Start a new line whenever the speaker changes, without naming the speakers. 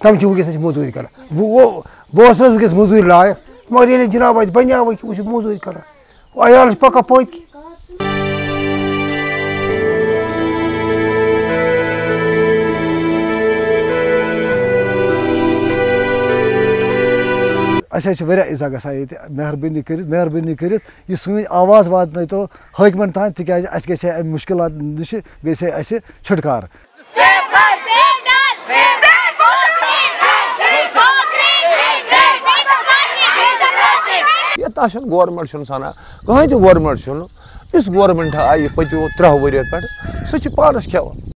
तम वस मजूरी कर बस वस मजूरी लायक मगर ये जनाब अत बनो वह मजूरी कर अयाल पक्का पत
अस इजा गसान ये मेहरबानी कर मेहरबानी कर सी आवाज़ वात तो हकमन तान तिज अ मुश्किल नश गई छुटकार
ये गोरमेंट सना कहें गोरमेंट इस गोरमेंट आई पत्यो त्रो वरियो पे सह पानस खेवान